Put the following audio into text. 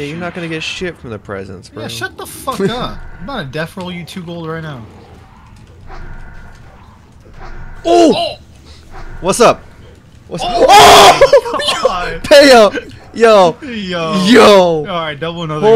Yeah, you're not gonna get shit from the presents, bro. Yeah, shut the fuck up. I'm about to death roll you two gold right now. Oh! What's up? What's oh! oh! God. Payo! Yo! Yo. Yo! Alright, double another.